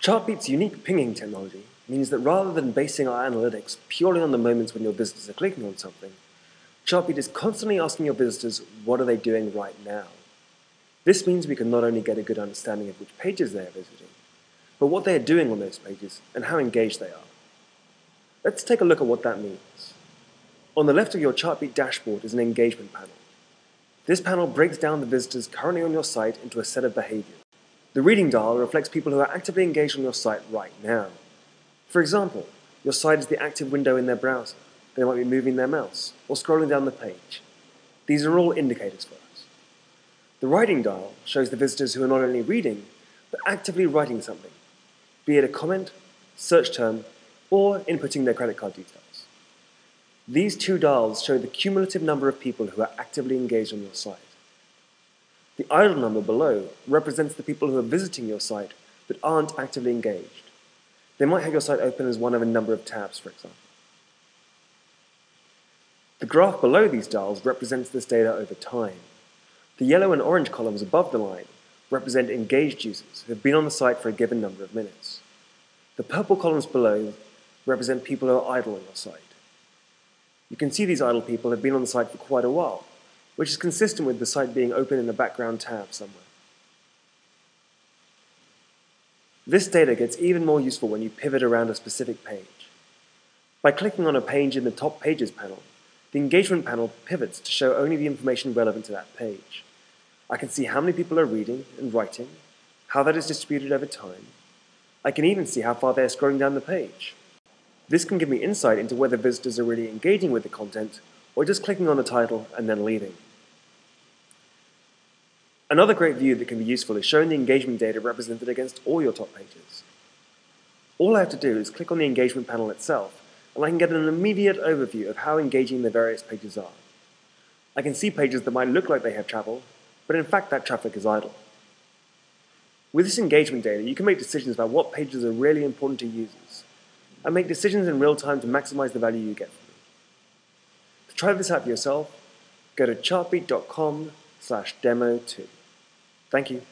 Chartbeat's unique pinging technology means that rather than basing our analytics purely on the moments when your visitors are clicking on something, Chartbeat is constantly asking your visitors what are they doing right now. This means we can not only get a good understanding of which pages they are visiting, but what they are doing on those pages and how engaged they are. Let's take a look at what that means. On the left of your Chartbeat dashboard is an engagement panel. This panel breaks down the visitors currently on your site into a set of behaviors. The reading dial reflects people who are actively engaged on your site right now. For example, your site is the active window in their browser. They might be moving their mouse or scrolling down the page. These are all indicators for us. The writing dial shows the visitors who are not only reading, but actively writing something, be it a comment, search term, or inputting their credit card details. These two dials show the cumulative number of people who are actively engaged on your site. The idle number below represents the people who are visiting your site but aren't actively engaged. They might have your site open as one of a number of tabs, for example. The graph below these dials represents this data over time. The yellow and orange columns above the line represent engaged users who have been on the site for a given number of minutes. The purple columns below represent people who are idle on your site. You can see these idle people have been on the site for quite a while, which is consistent with the site being open in the background tab somewhere. This data gets even more useful when you pivot around a specific page. By clicking on a page in the top pages panel, the engagement panel pivots to show only the information relevant to that page. I can see how many people are reading and writing, how that is distributed over time. I can even see how far they are scrolling down the page. This can give me insight into whether visitors are really engaging with the content or just clicking on the title and then leaving. Another great view that can be useful is showing the engagement data represented against all your top pages. All I have to do is click on the engagement panel itself, and I can get an immediate overview of how engaging the various pages are. I can see pages that might look like they have travel, but in fact that traffic is idle. With this engagement data, you can make decisions about what pages are really important to users, and make decisions in real time to maximize the value you get try this out for yourself, go to chartbeat.com slash demo 2. Thank you.